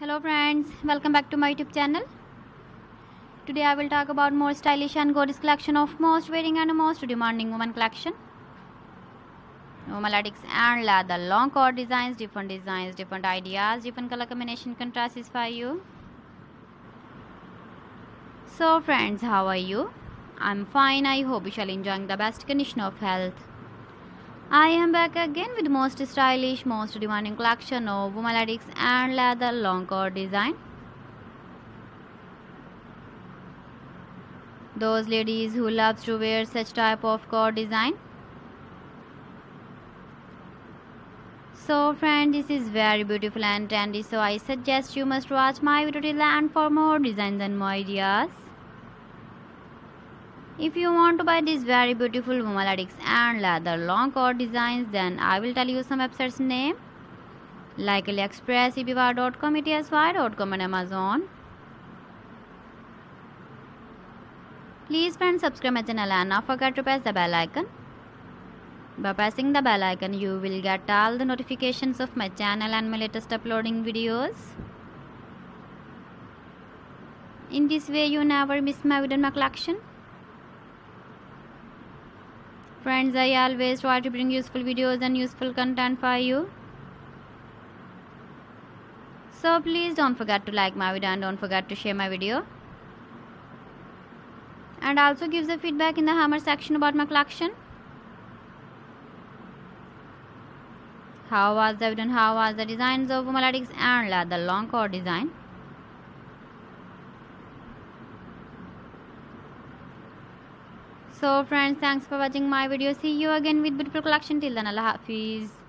hello friends. Welcome back to my youtube channel. Today i will talk about more stylish and gorgeous collection of most wearing and most demanding woman collection. Womalatics and leather. Long coat designs different designs different ideas different color combination contrasts for you. So friends how are you? I'm fine. I hope you shall enjoying the best condition of health I am back again with most stylish, most demanding collection of womalatics and leather long coat design. Those ladies who loves to wear such type of coat design. So friend, this is very beautiful and trendy. So I suggest you must watch my video till end for more designs and more ideas. If you want to buy these very beautiful Womalatics and leather long coat designs, then I will tell you some websites name like AliExpress, eBay.com, ETSY.com and Amazon. Please friends subscribe my channel and not forget to press the bell icon. By pressing the bell icon, you will get all the notifications of my channel and my latest uploading videos. In this way, you never miss my video my collection. Friends, I always try to bring useful videos and useful content for you. So please don't forget to like my video and don't forget to share my video. And also give the feedback in the hammer section about my collection. How was the video and how was the designs of melodics and leather long coat design. So friends, thanks for watching my video. See you again with beautiful collection. Till then, Allah Hafiz.